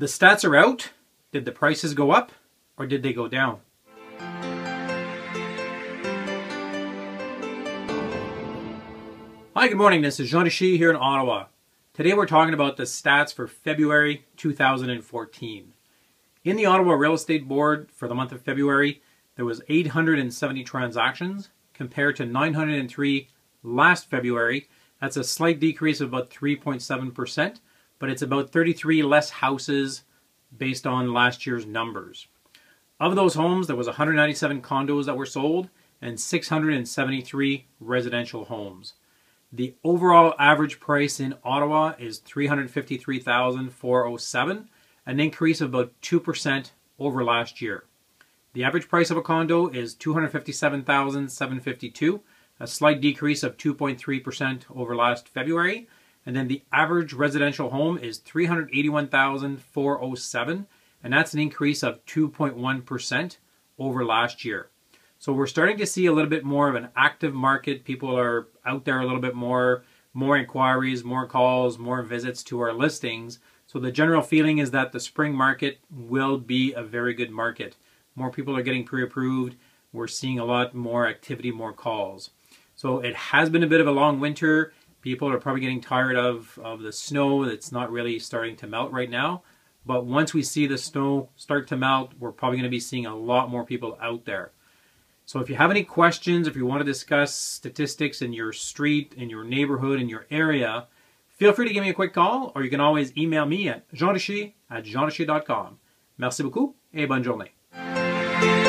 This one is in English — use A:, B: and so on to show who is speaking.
A: The stats are out. Did the prices go up or did they go down? Hi, good morning. This is Jean Richer here in Ottawa. Today we're talking about the stats for February 2014. In the Ottawa Real Estate Board for the month of February, there was 870 transactions compared to 903 last February. That's a slight decrease of about 3.7% but it's about 33 less houses based on last year's numbers. Of those homes, there was 197 condos that were sold and 673 residential homes. The overall average price in Ottawa is 353,407, an increase of about 2% over last year. The average price of a condo is 257,752, a slight decrease of 2.3% over last February, and then the average residential home is 381,407, and that's an increase of 2.1% over last year. So we're starting to see a little bit more of an active market. People are out there a little bit more, more inquiries, more calls, more visits to our listings. So the general feeling is that the spring market will be a very good market. More people are getting pre-approved. We're seeing a lot more activity, more calls. So it has been a bit of a long winter. People are probably getting tired of, of the snow that's not really starting to melt right now. But once we see the snow start to melt, we're probably going to be seeing a lot more people out there. So if you have any questions, if you want to discuss statistics in your street, in your neighborhood, in your area, feel free to give me a quick call or you can always email me at jeanricher at jeanricher.com. Merci beaucoup et bonne journée.